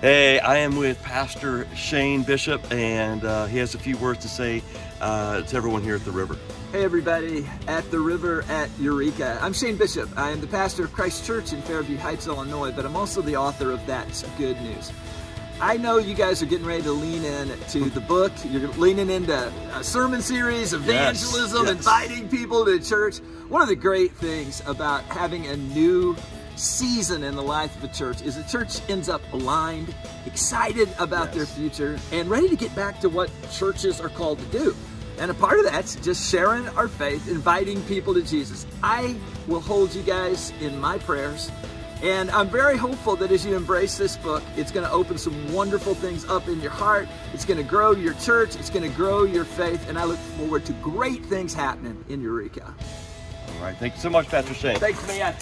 Hey, I am with Pastor Shane Bishop, and uh, he has a few words to say uh, to everyone here at the river. Hey everybody, at the river at Eureka. I'm Shane Bishop. I am the pastor of Christ Church in Fairview Heights, Illinois, but I'm also the author of That's Good News. I know you guys are getting ready to lean in to the book. You're leaning into a sermon series, evangelism, yes, yes. inviting people to church. One of the great things about having a new season in the life of a church is the church ends up aligned, excited about Yes. their future, and ready to get back to what churches are called to do. And a part of that's just sharing our faith, inviting people to Jesus. I will hold you guys in my prayers. And I'm very hopeful that as you embrace this book, it's going to open some wonderful things up in your heart. It's going to grow your church. It's going to grow your faith. And I look forward to great things happening in Eureka. All right, thank you so much, Pastor Shane. Thanks, man.